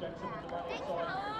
Jackson at the right side.